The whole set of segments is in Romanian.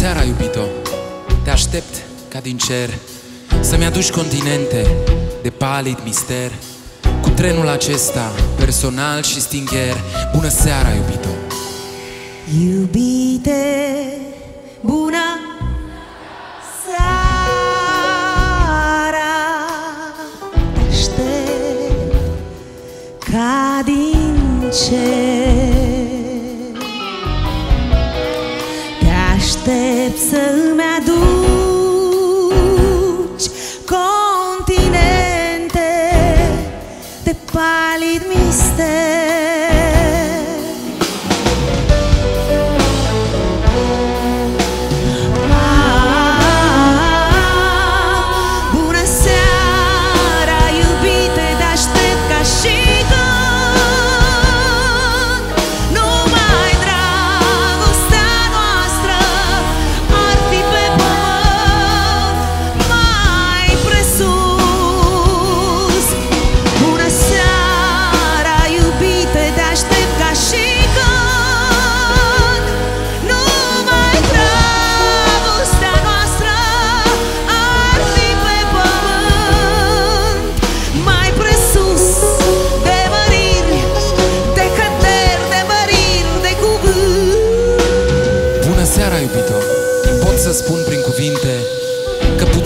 seara, iubito Te aștept ca din cer Să-mi aduci continente de palid mister. Cu trenul acesta, personal și stingher Bună seara, iubito. Iubite, bună seara Te aștept ca din cer aștept să îmi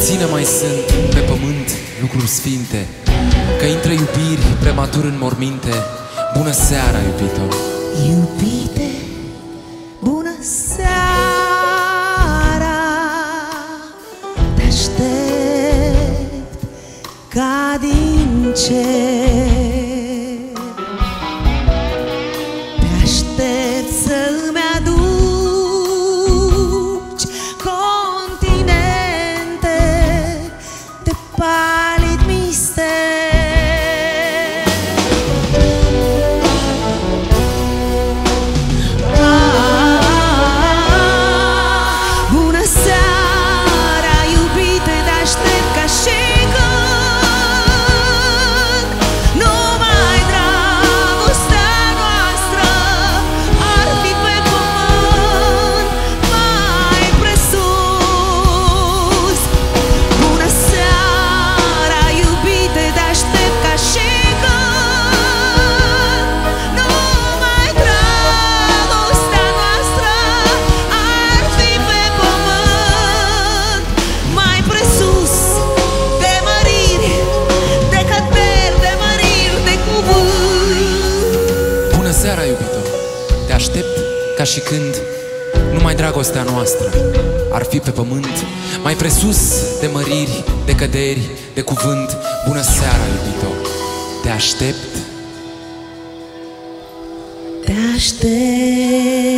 puține mai sunt pe pământ lucruri sfinte? Că intră iubiri prematur în morminte. Bună seara, iubito Iubite, bună seara. Te aștept ca din cer ca și când Numai dragostea noastră ar fi pe pământ Mai presus de măriri, de căderi, de cuvânt. Bună seara, iubito. Te aștept. Te aștept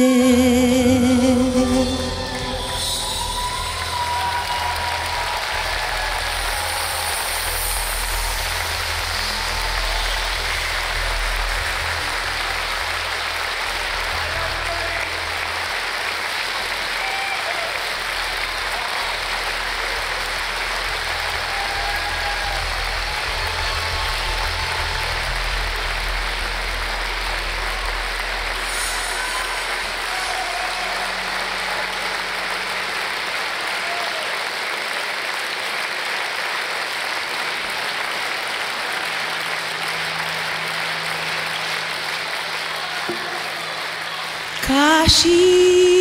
Ca și